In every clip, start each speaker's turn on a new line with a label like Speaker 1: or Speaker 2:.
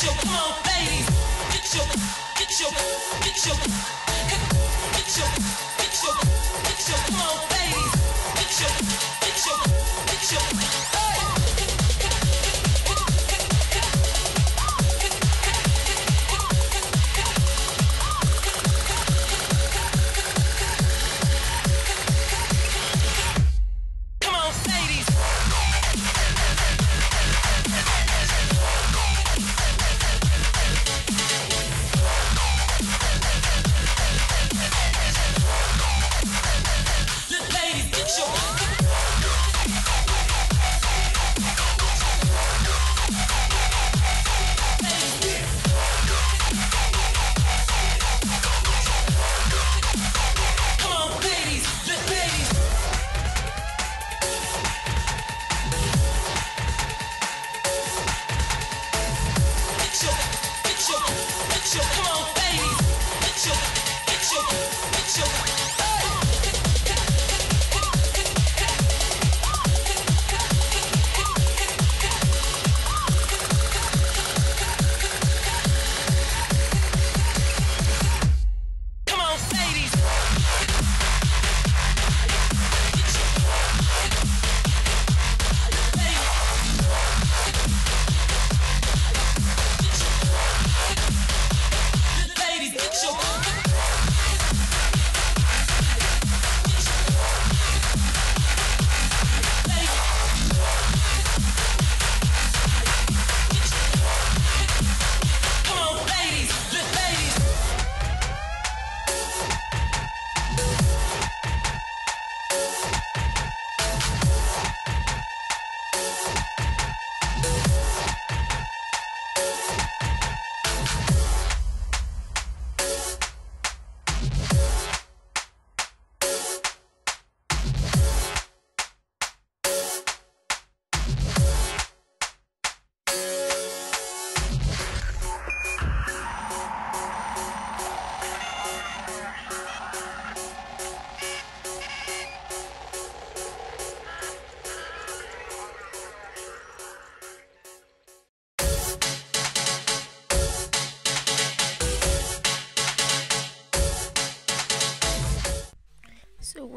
Speaker 1: Picture, picture,
Speaker 2: picture.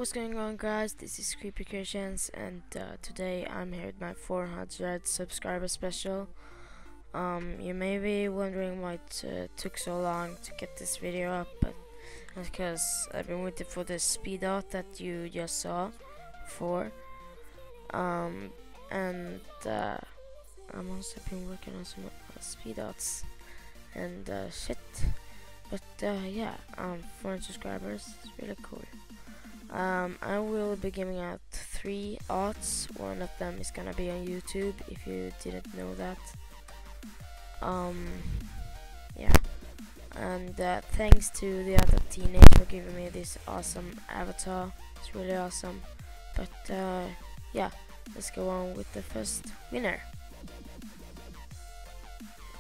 Speaker 2: What's going on guys, this is Creeper Creations and uh, today I'm here with my 400 subscriber special. Um, you may be wondering why it uh, took so long to get this video up, but because I've been waiting for the speed art that you just saw before. Um, and uh, I'm also been working on some uh, speed arts and uh, shit. But uh, yeah, um, 400 subscribers, it's really cool. Um, I will be giving out three odds. One of them is gonna be on YouTube. If you didn't know that. Um, yeah. And uh, thanks to the other teenage for giving me this awesome avatar. It's really awesome. But uh, yeah, let's go on with the first winner.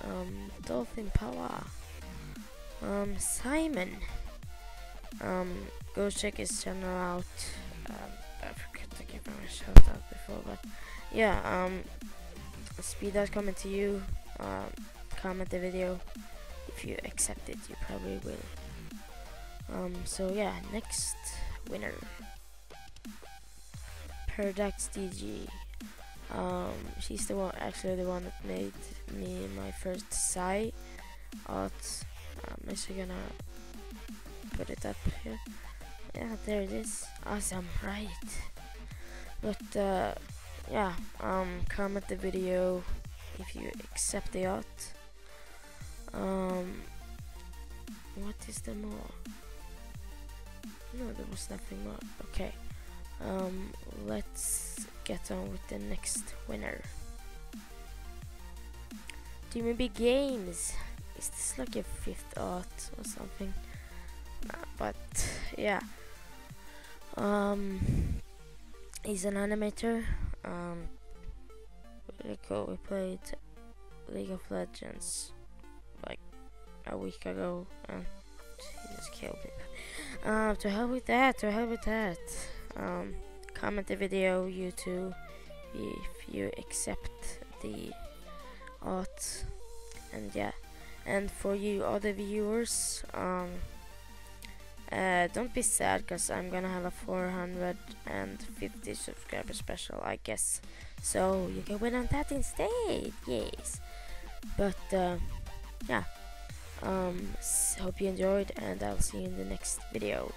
Speaker 2: Um, DolphinPowaa. Um, Simon. Um, go check his channel out. Um, I forgot to give him a shout out before, but yeah, um, speed art coming to you. Um, comment the video. If you accept it, you probably will. Um, so yeah, next winner. Paradox Digi. Um, she's the one, actually the one that made me my first Psy art. I'm actually gonna put it up here. Yeah, there it is. Awesome, right? But uh, yeah, um, comment the video if you accept the art. Um, what is there more? No, there was nothing more. Okay. Um, let's get on with the next winner. Do you JimmyBGameZ. Is this like a fifth art or something? But yeah. Um, he's an animator. Um, really cool. We played League of Legends like a week ago, and he just killed me. Um, to help with that. To help with that. Um, comment the video, you too, if you accept the art, and yeah. and for you other viewers um, uh, don't be sad because I'm gonna have a 450 subscriber special I guess. So you can win on that instead yes. But uh, yeah. Um, hope you enjoyed and I'll see you in the next video